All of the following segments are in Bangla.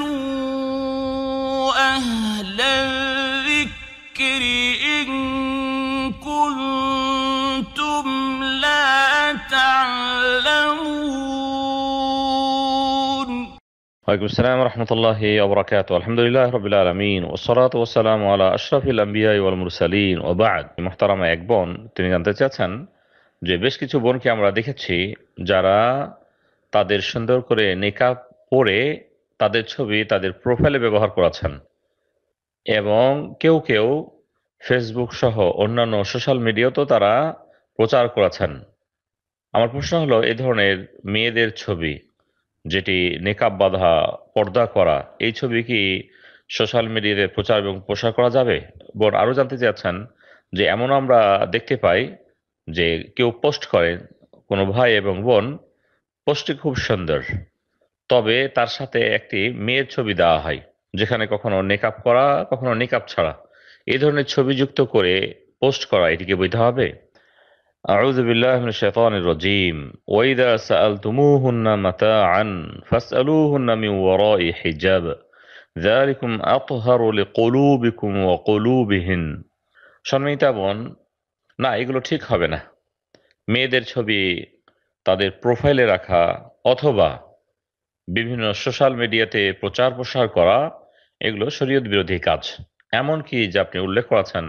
فاسألوا أهل الذكر إن كنتم لا تعلمون ওয়ালাইকুম আসসালাম রহমতুল্লাহি ওবরাকাত আলহামদুলিল্লাহ রবিল আলমিন ওসরাত ওসালাম আলা আশরাফিল আম্বিয়া ওয়াল মুরসালিন ও বাদ মোহতারামা এক বোন তিনি জানতে চাচ্ছেন যে বেশ কিছু বোনকে আমরা দেখেছি যারা তাদের সুন্দর করে নেকাব পরে তাদের ছবি তাদের প্রোফাইলে ব্যবহার করেছেন এবং কেউ কেউ ফেসবুক সহ অন্যান্য সোশ্যাল মিডিয়াতেও তারা প্রচার করেছেন আমার প্রশ্ন হলো, এই ধরনের মেয়েদের ছবি যেটি নেকাব বাঁধা, পর্দা করা, এই ছবি কি সোশ্যাল মিডিয়াতে প্রচার এবং প্রসার করা যাবে? বোন, আরও জানতে চাচ্ছেন যে এমন আমরা দেখতে পাই যে কেউ পোস্ট করে, কোনো ভাই এবং বোন পোস্টটি খুব সুন্দর। তবে তার সাথে একটি মেয়ের ছবি দেওয়া হয় যেখানে কখনো নেকাব করা কখনো নেকাব ছাড়া এই ধরনের ছবি যুক্ত করে পোস্ট করা এটিকে বৈধ হবে أعوذ بالله من الشيطان الرجيم وإذا سألتموهن متاعا فاسألوهن من وراء حجاب ذلكم أطهر لقلوبكم وقلوبهن সম্মানিতা বোন না এগুলো ঠিক হবে না মেয়েদের ছবি তাদের প্রোফাইলে রাখা অথবা বিভিন্ন সোশ্যাল মিডিয়াতে প্রচার প্রসার করা, এগুলো শরীয়ত বিরোধী কাজ। এমনকি যে আপনি উল্লেখ করেছেন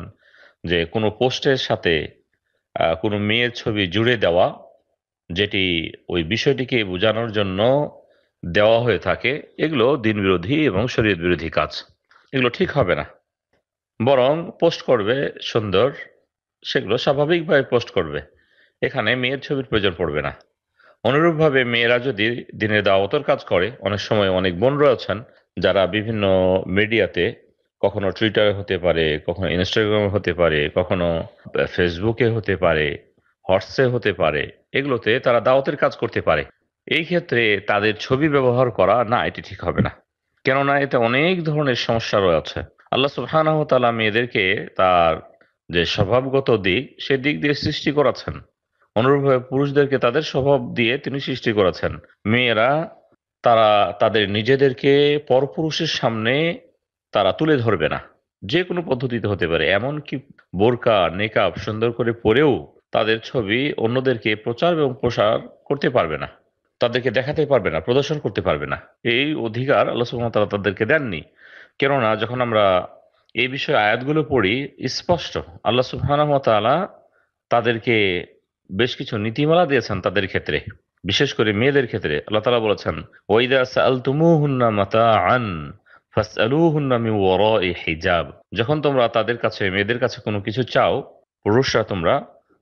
যে কোনো পোস্টের সাথে কোনো মেয়ের ছবি জুড়ে দেওয়া, যেটি ওই বিষয়টিকে বোঝানোর জন্য দেওয়া হয়ে থাকে, এগুলো দিন বিরোধী এবং শরীয়ত বিরোধী কাজ। এগুলো ঠিক হবে না। বরং পোস্ট করবে, সুন্দর, সেগুলো স্বাভাবিকভাবে পোস্ট করবে। এখানে মেয়ের ছবির প্রয়োজন পড়বে না। অনুরূপভাবে মেয়েরা যদি দিনের দাওয়াতের কাজ করে, অনেক সময় অনেক বোন রয়েছেন যারা বিভিন্ন মিডিয়াতে কখনো টুইটারে হতে পারে, কখনো ইনস্টাগ্রামে হতে পারে, কখনো ফেসবুকে হতে পারে হোয়াটসঅ্যাপ হতে পারে, এগুলোতে তারা দাওয়াতের কাজ করতে পারে। এই ক্ষেত্রে তাদের ছবি ব্যবহার করা না, এটি ঠিক হবে না। কেননা এতে অনেক ধরনের সমস্যা রয়েছে। আল্লাহ সুবহানাহু তাআলা মেয়েদেরকে তার যে স্বভাবগত দিক, সে দিক দিয়ে সৃষ্টি করেছেন। অনুরূপভাবে পুরুষদেরকে তাদের স্বভাব দিয়ে তিনি সৃষ্টি করেছেন। মেয়েরা, তারা তাদের নিজেদেরকে পরপুরুষের সামনে তারা তুলে ধরবে না। যে কোনো পদ্ধতিতে হতে পারে। এমনকি বোরকা, নেকাব সুন্দর করে পরেও তাদের ছবি অন্যদেরকে প্রচার এবং প্রসার করতে পারবে না। তাদেরকে দেখাতে পারবে না, প্রদর্শন করতে পারবে না। এই অধিকার আল্লাহ ওয়া তাদেরকে দেননি। কেননা, যখন আমরা এই বিষয়ে আয়াতগুলো পড়ি, স্পষ্ট আল্লাহ সুবহানাহু ওয়া তাআলা তাদেরকে বেশ কিছু নীতিমালা দিয়েছেন তাদের ক্ষেত্রে, বিশেষ করে মেয়েদের ক্ষেত্রে। আল্লাহ তাআলা বলেছেন সাআলতুমুহুন্না মাতাআন ফাসআলুহুন্না মিন ওয়ারাই হিজাব। যখন তোমরা তাদের কাছে, মেয়েদের কাছে কোনো কিছু চাও, পুরুষরা তোমরা,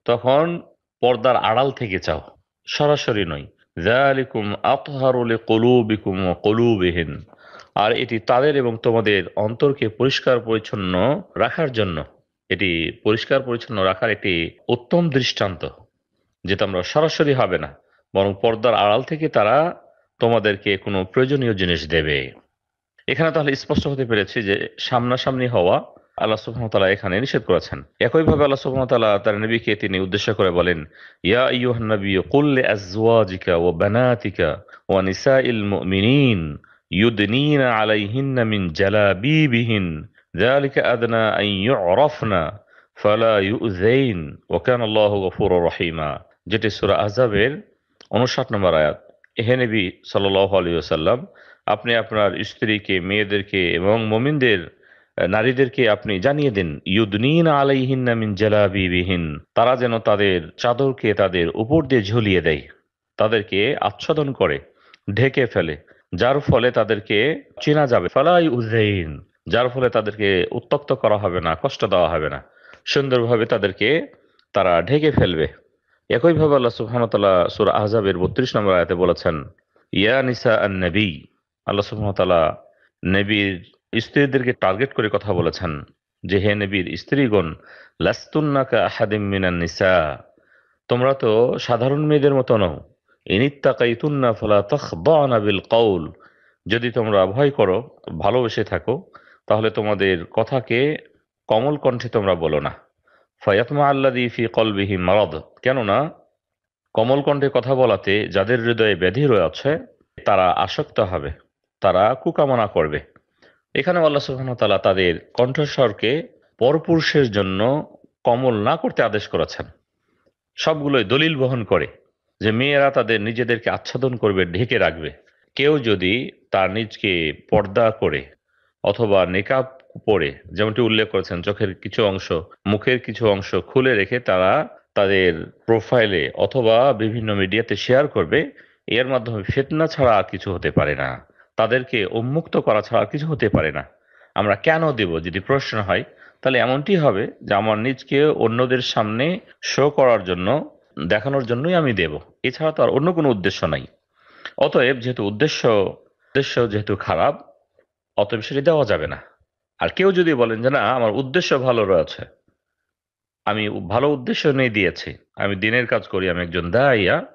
তখন পর্দার আড়াল থেকে চাও, সরাসরি নয়। আর এটি তাদের এবং তোমাদের অন্তরকে পরিষ্কার পরিচ্ছন্ন রাখার জন্য, এটি পরিষ্কার পরিচ্ছন্ন রাখার একটি উত্তম দৃষ্টান্ত। যেটা আমরা সরাসরি হবে না বরং পর্দার আড়াল থেকে তারা তোমাদেরকে কোনো প্রয়োজনীয় জিনিস দেবে এখানে তাহলে স্পষ্ট হতে পেরেছি যে সামনাসামনি হওয়া আল্লাহ সুবহানাহু এখানে নিষেধ করেছেন একইভাবে আল্লাহ সুবহানাহু তার নবীকে তিনি উদ্দেশ্য করে বলেন ইয়া আইয়ুহান নবী কুল লিআজওয়াজিকা ওয়া বানাতিকা ওয়া নিসাইল মুমিনিন ইউদনিনা আলাইহিন্না মিন জালাবিবিহিন ذلك أدنى أن يعرفن فلا يؤذين وكان الله غفورا رحيما যেটি সূরা আহজাবের 59 নম্বর আয়াত। হে নবী সাল্লাল্লাহু আলাইহি ওয়াসাল্লাম, আপনি আপনার স্ত্রীকে, মেয়েদেরকে এবং মুমিনদের, নারীদেরকে আপনি জানিয়ে দিন, ইউদনিন আলাইহিন্না মিন জালাবিবিহিন, তারা যেন তাদের চাদরকে তাদের উপর দিয়ে ঝুলিয়ে দেয়, তাদেরকে আচ্ছাদন করে, ঢেকে ফেলে, যার ফলে তাদেরকে চেনা যাবে। ফালাই উজাইন যার ফলে তাদেরকে উত্তক্ত করা হবে না, কষ্ট দেওয়া হবে না, সুন্দরভাবে তাদেরকে তারা ঢেকে ফেলবে। একইভাবে আল্লাহ সুবহানাহু সূরা আহজাবের 32 নম্বর আয়াতে বলেছেন, ইয়া নিসা আন নবী আল্লাহ সুবহানাহু নবীর স্ত্রীদেরকে টার্গেট করে কথা বলেছেন যে, হে নবীর স্ত্রীগণ লাস্তুন্নাকা আহাদিম মিনান নিসা। তোমরা তো সাধারণ মেয়েদের মতো নও। ইনিত্তাকাইতুন্না ফালা তাখদানা বিল কওল। যদি তোমরা ভয় করো, ভালোবেসে থাকো, তাহলে তোমাদের কথাকে কমল কণ্ঠে তোমরা বলো না। ফায়াতমা আল্লাদি ফি কলবিহি কেননা কমল কণ্ঠে কথা বলাতে যাদের হৃদয়ে ব্যাধি রয়েছে তারা আসক্ত হবে, তারা কুকামনা করবে। এখানে আল্লাহ ওয়া তাদের কণ্ঠস্বরকে পরপুরুষের জন্য কমল না করতে আদেশ করেছেন। সবগুলোই দলিল বহন করে যে মেয়েরা তাদের নিজেদেরকে আচ্ছাদন করবে, ঢেকে রাখবে। কেউ যদি তার নিজকে পর্দা করে অথবা নেকাব পরে যেমনটি উল্লেখ করেছেন, চোখের কিছু অংশ, মুখের কিছু অংশ খুলে রেখে তারা তাদের প্রোফাইলে অথবা বিভিন্ন মিডিয়াতে শেয়ার করবে, এর মাধ্যমে ফেতনা ছাড়া আর কিছু হতে পারে না। তাদেরকে উন্মুক্ত করা ছাড়া আর কিছু হতে পারে না। আমরা কেন দেব, যদি প্রশ্ন হয়, তাহলে এমনটি হবে যে আমার নিজকে অন্যদের সামনে শো করার জন্য, দেখানোর জন্যই আমি দেব। এছাড়া তো আর অন্য কোনো উদ্দেশ্য নাই। অতএব যেহেতু উদ্দেশ্য উদ্দেশ্য যেহেতু খারাপ, অতএব সেটি দেওয়া যাবে না। আর কেউ যদি বলেন যে, না, আমার উদ্দেশ্য ভালো রয়েছে। আমি ভালো উদ্দেশ্য নিয়ে দিয়েছি। আমি দিনের কাজ করি, আমি একজন দাইয়া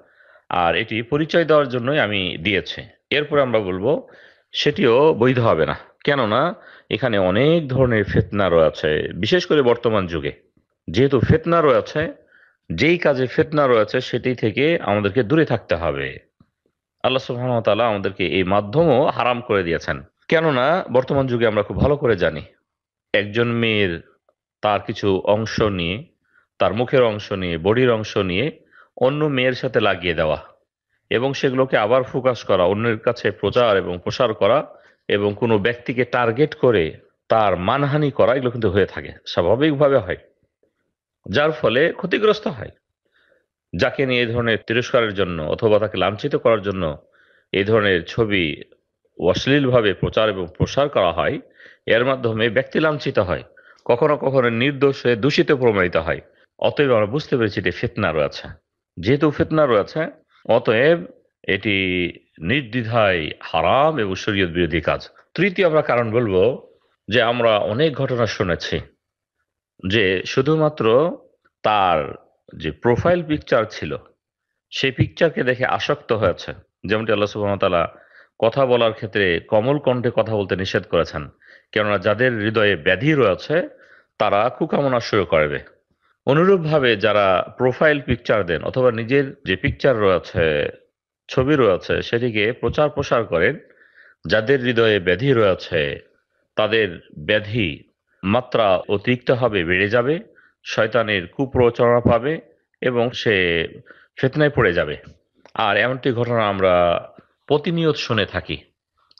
আর এটি পরিচয় দেওয়ার জন্যই আমি দিয়েছি। এরপরে আমরা বলব, সেটিও বৈধ হবে না। কেননা, এখানে অনেক ধরনের ফেতনা রয়েছে, বিশেষ করে বর্তমান যুগে। যেহেতু ফেতনা রয়েছে, যেই কাজে ফেতনা রয়েছে, সেটি থেকে আমাদেরকে দূরে থাকতে হবে। আল্লাহ তাআলা আমাদেরকে এই মাধ্যমও হারাম করে দিয়েছেন। কেননা বর্তমান যুগে আমরা খুব ভালো করে জানি, একজন মেয়ের তার কিছু অংশ নিয়ে, তার মুখের অংশ নিয়ে, বডির অংশ নিয়ে অন্য মেয়ের সাথে লাগিয়ে দেওয়া এবং সেগুলোকে আবার ফোকাস করা, অন্যের কাছে প্রচার এবং প্রসার করা এবং কোনো ব্যক্তিকে টার্গেট করে তার মানহানি করা, এগুলো কিন্তু হয়ে থাকে। স্বাভাবিকভাবে হয়। যার ফলে ক্ষতিগ্রস্ত হয়। যাকে নিয়ে এই ধরনের তিরস্কারের জন্য অথবা তাকে লাঞ্ছিত করার জন্য এই ধরনের ছবি অশ্লীলভাবে প্রচার এবং প্রসার করা হয়, এর মাধ্যমে ব্যক্তি লাঞ্ছিত হয়, কখনো কখনো নির্দোষ হয়ে দূষিত প্রমাণিত হয়। অতএব আমরা বুঝতে পেরেছি এটি ফিতনা রয়েছে। যেহেতু ফিতনা রয়েছে, অতএব এটি নির্দ্বিধায় হারাম এবং শরীয়ত বিরোধী কাজ। তৃতীয় আমরা কারণ বলব যে আমরা অনেক ঘটনা শুনেছি যে শুধুমাত্র তার যে প্রোফাইল পিকচার ছিল, সেই পিকচারকে দেখে আসক্ত হয়েছে। যেমনটি আল্লাহ তাআলা কথা বলার ক্ষেত্রে কমল কণ্ঠে কথা বলতে নিষেধ করেছেন। কেননা যাদের হৃদয়ে ব্যাধি রয়েছে, তারা কুকামনা শুরু করবে। অনুরূপভাবে যারা প্রোফাইল পিকচার দেন অথবা নিজের যে পিকচার রয়েছে, ছবি রয়েছে, সেটিকে প্রচার প্রসার করেন, যাদের হৃদয়ে ব্যাধি রয়েছে, তাদের ব্যাধি মাত্রা অতিরিক্ত হবে, বেড়ে যাবে, শয়তানের কুপ্রচরণা পাবে এবং সে ফেতনায় পড়ে যাবে। আর এমনটি ঘটনা আমরা প্রতিনিয়ত শুনে থাকি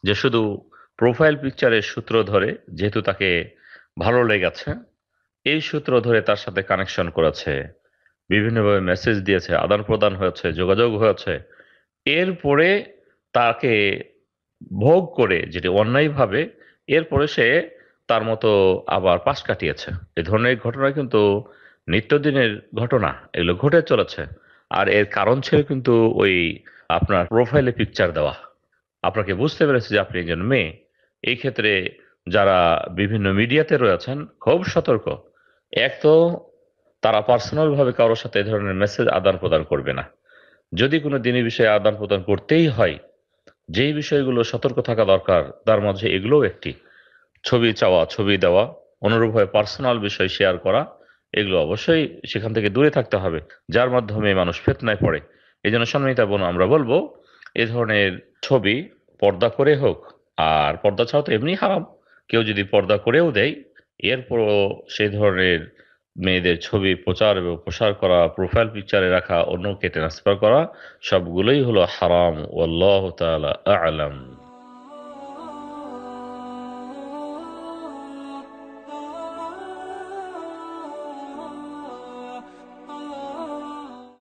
যে শুধু প্রোফাইল পিকচারের সূত্র ধরে যেহেতু তাকে ভালো লেগেছে, এই সূত্র ধরে তার সাথে কানেকশন করেছে, বিভিন্নভাবে মেসেজ দিয়েছে, আদান প্রদান হয়েছে, যোগাযোগ হয়েছে। এরপরে তাকে ভোগ করে যেটি অন্যায়ভাবে এরপরে সে তার মতো আবার পাশ কাটিয়েছে। এ ধরনের ঘটনা কিন্তু নিত্যদিনের ঘটনা, এগুলো ঘটে চলেছে। আর এর কারণ ছিল কিন্তু ওই আপনার প্রোফাইলে পিকচার দেওয়া। আপনাকে বুঝতে পেরেছে যে আপনি একজন মেয়ে। এই ক্ষেত্রে যারা বিভিন্ন মিডিয়াতে রয়েছেন, খুব সতর্ক। এক তো তারা পার্সোনালভাবে কারোর সাথে এই ধরনের মেসেজ আদান প্রদান করবে না। যদি কোনো দিনের বিষয়ে আদান প্রদান করতেই হয়, যেই বিষয়গুলো সতর্ক থাকা দরকার, তার মধ্যে এগুলোও একটি। ছবি চাওয়া, ছবি দেওয়া অনুরূপভাবে পার্সোনাল বিষয় শেয়ার করা, এগুলো অবশ্যই সেখান থেকে দূরে থাকতে হবে, যার মাধ্যমে মানুষ ফেতনায় পড়ে। এই জন্য সন্মিতা বোন, আমরা বলব এ ধরনের ছবি পর্দা করে হোক, আর পর্দা ছাড়া তো এমনি হারাম। কেউ যদি পর্দা করেও দেয়, এরপরও সেই ধরনের মেয়েদের ছবি প্রচার এবং প্রসার করা প্রোফাইল পিকচারে রাখা অন্যকে ট্রান্সফার করা, সবগুলোই হলো হারাম। ওয়াল্লাহ তালা আ'লাম।